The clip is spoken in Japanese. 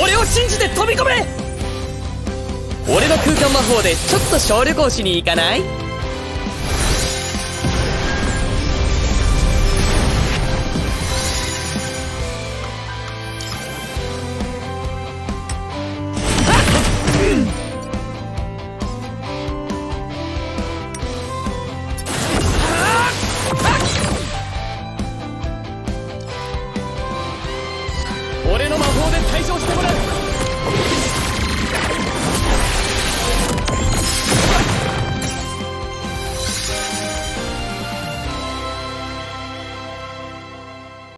俺を信じて飛び込め。俺の空間魔法でちょっと小旅行しに行かない？退場して